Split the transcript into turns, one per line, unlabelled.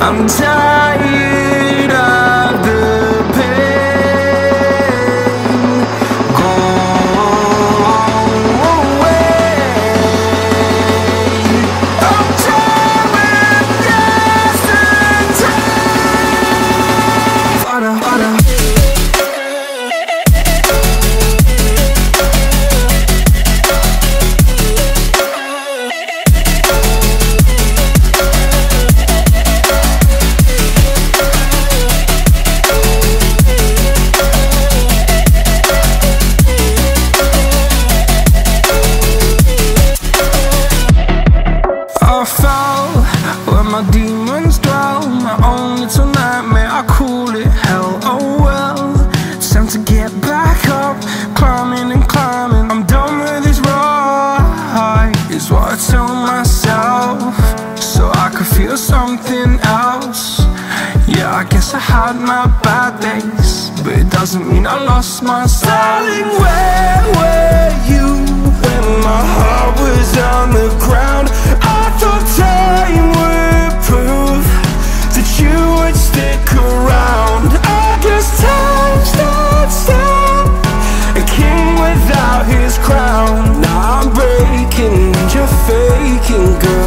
I'm tired feel something else Yeah, I guess I had my bad days But it doesn't mean I lost my style Darling, where were you when my heart was on the ground? I thought time would prove that you would stick around. I guess time stood still, a king without his crown. Now I'm breaking, and you're faking, girl.